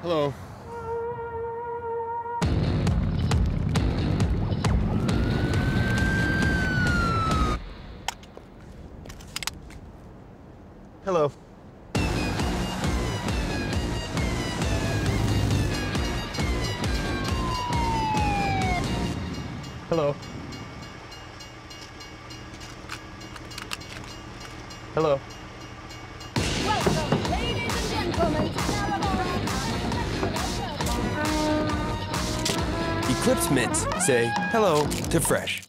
Hello. Hello. Hello. Hello. Welcome, ladies and gentlemen, Eclipse Mints say hello to fresh.